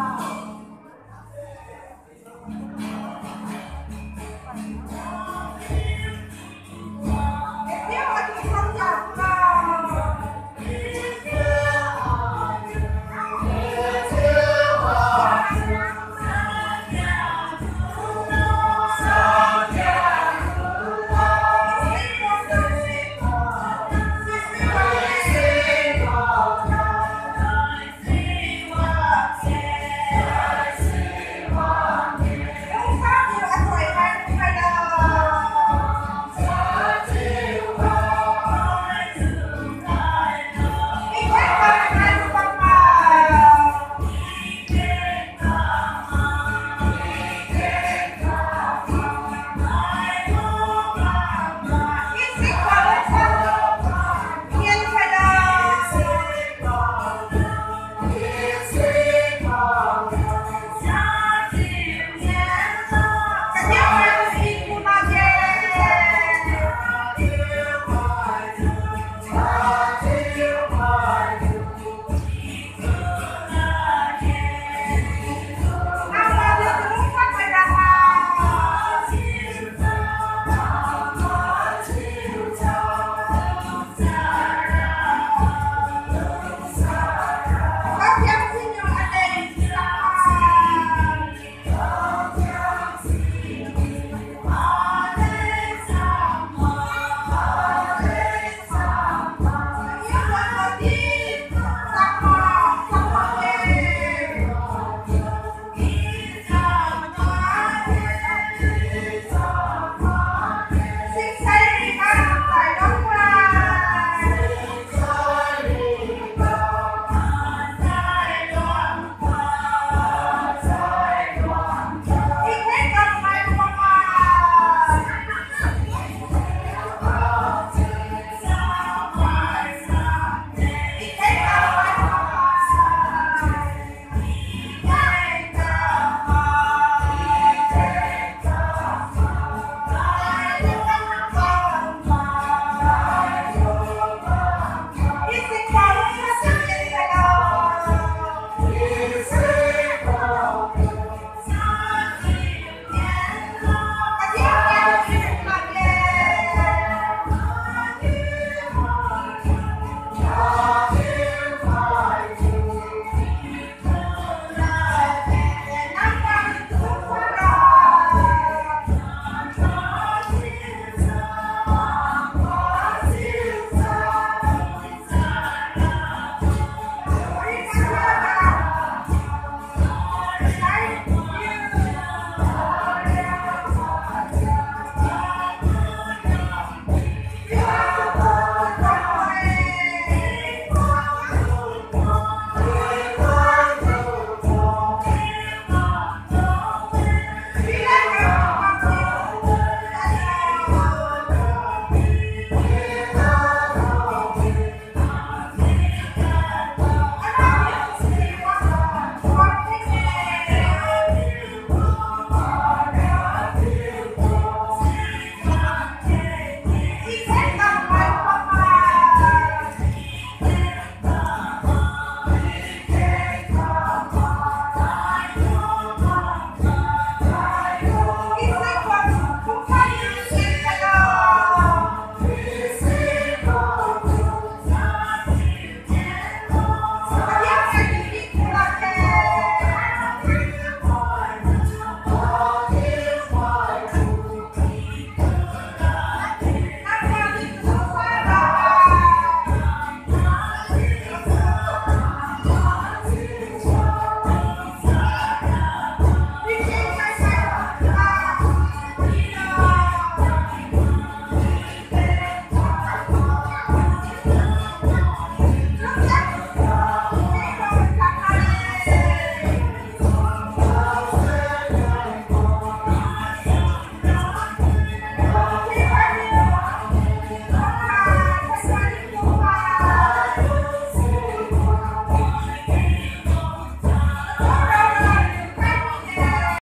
Uau!